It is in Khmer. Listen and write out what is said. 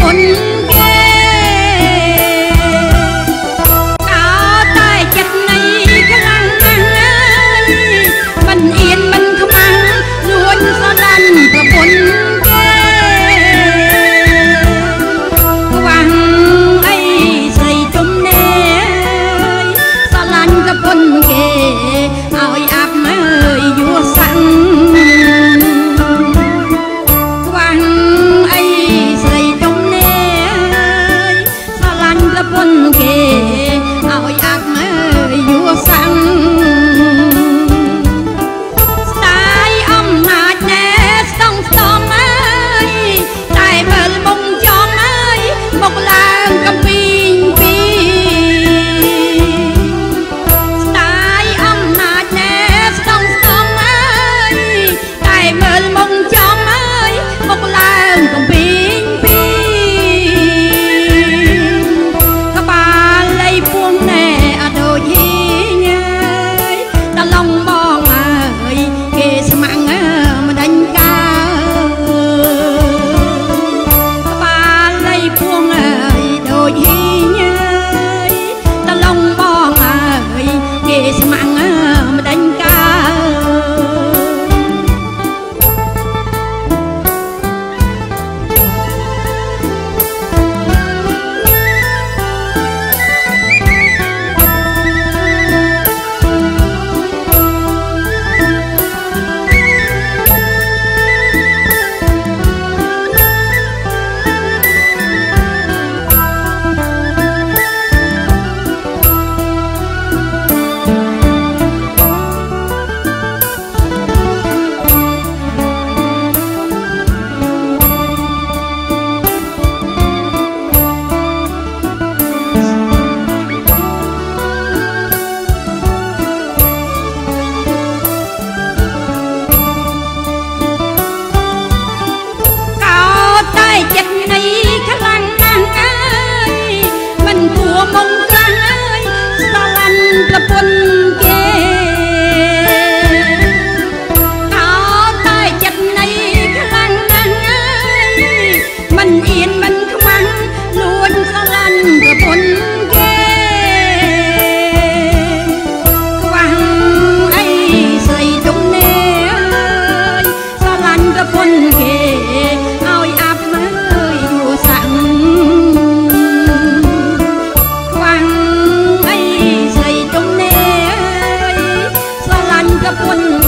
ผล ចិត្តនៃខ្លាំងណាស់អើយមិនគួរមុំខ្លាំងអើយស្រឡាញ់ប្រពន្ធ ប្រពន្ធ